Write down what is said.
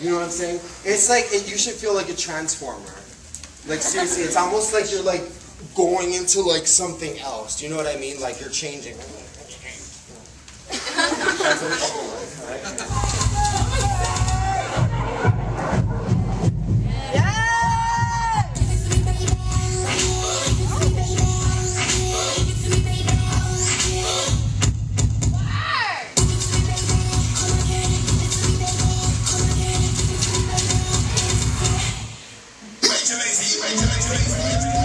You know what I'm saying? It's like it, you should feel like a transformer. Like seriously, it's almost like you're like going into like something else. Do you know what I mean? Like you're changing. straight to the dream.